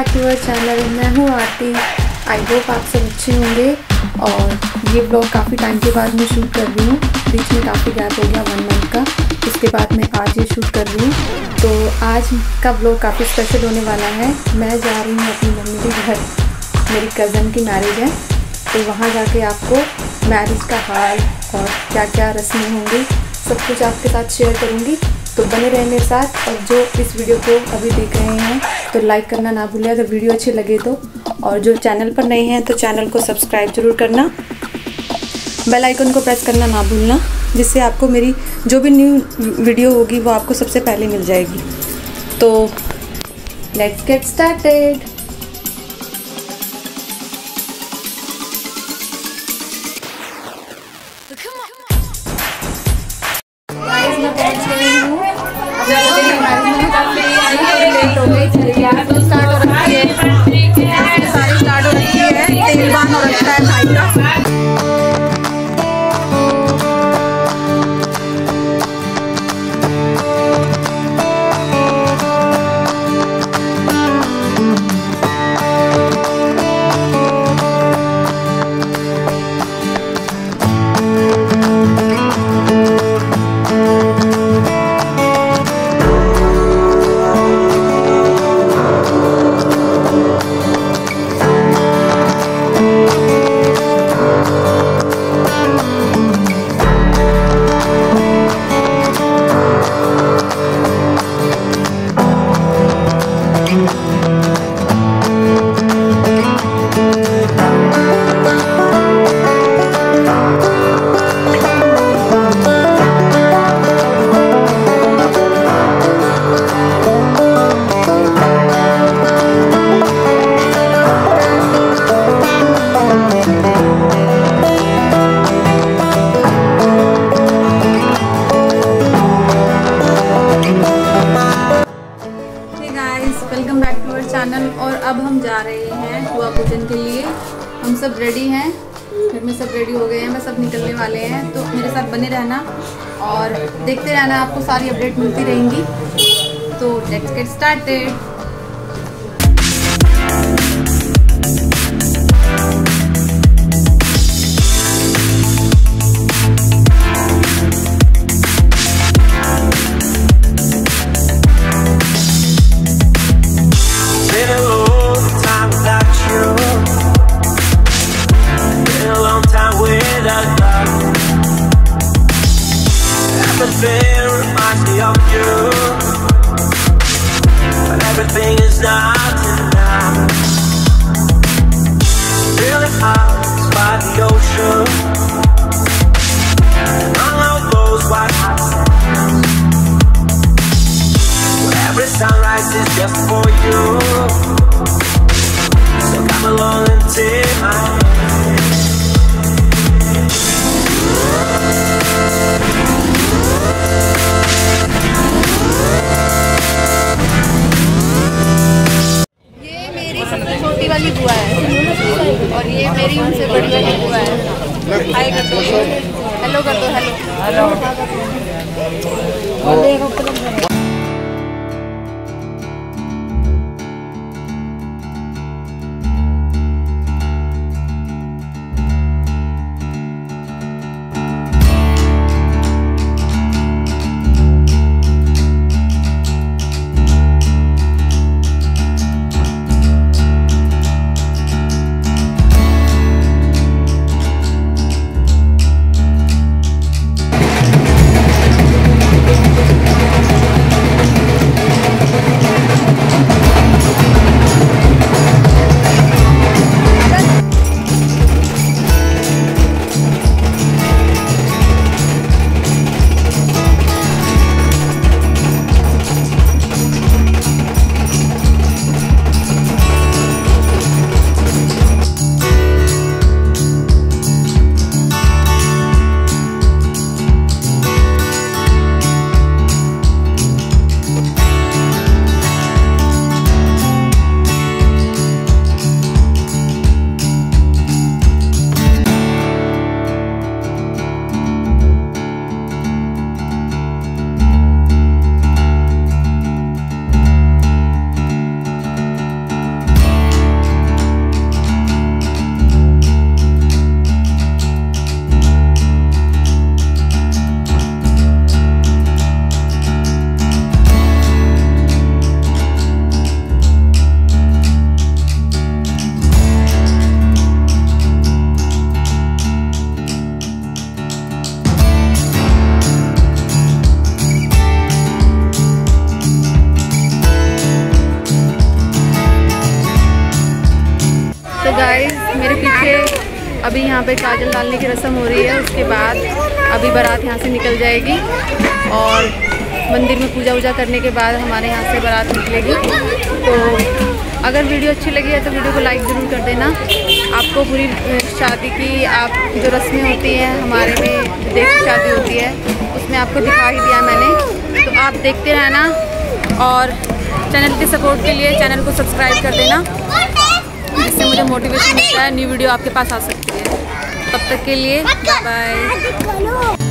Back to our channel. मैं हूँ आरती। I hope आप सब अच्छे होंगे। और ये ब्लॉग काफ़ी टाइम के बाद मैं शूट कर रही हूँ। बीच में काफ़ी गैप हो गया वन मंथ का। इसके बाद मैं आज ये शूट कर रही हूँ। तो आज का ब्लॉग काफ़ी स्पेशल होने वाला है। मैं जा रही हूँ अपनी मम्मी के घर। मेरी कज़न की मैरिज है। तो वहाँ जाके आपको मैरिज का हाल और क्या क्या रस्में होंगी, सब कुछ आपके साथ शेयर करूँगी। तो बने रहे मेरे साथ। और जो इस वीडियो को अभी देख रहे हैं तो लाइक करना ना भूलें अगर वीडियो अच्छी लगे तो। और जो चैनल पर नए हैं तो चैनल को सब्सक्राइब ज़रूर करना। बेल आइकन को प्रेस करना ना भूलना, जिससे आपको मेरी जो भी न्यू वीडियो होगी, वो आपको सबसे पहले मिल जाएगी। तो लेट्स गेट स्टार्टेड रेडी हैं। घर में सब रेडी हो गए हैं, मैं सब निकलने वाले हैं। तो मेरे साथ बने रहना और देखते रहना, आपको सारी अपडेट मिलती रहेंगी। तो let's get started just for you. So come along and take my hand. ये मेरी सबसे छोटी वाली बुआ है। और ये मेरी उनसे बड़ी वाली बुआ है। हाय कर दो हेलो कर दो हेलो Been अभी यहाँ पे काजल डालने की रस्म हो रही है, उसके बाद अभी बारात यहाँ से निकल जाएगी और मंदिर में पूजा वूजा करने के बाद हमारे यहाँ से बारात निकलेगी। तो अगर वीडियो अच्छी लगी है तो वीडियो को लाइक ज़रूर कर देना। आपको पूरी शादी की आप, जो रस्में होती हैं, हमारे में देश शादी होती है, उसमें आपको दिखा ही दिया मैंने। तो आप देखते रहना और चैनल के सपोर्ट के लिए चैनल को सब्सक्राइब कर देना। मुझे मोटिवेशन मिलता है न्यू वीडियो आपके पास आ सकती है। तब तक के लिए बाय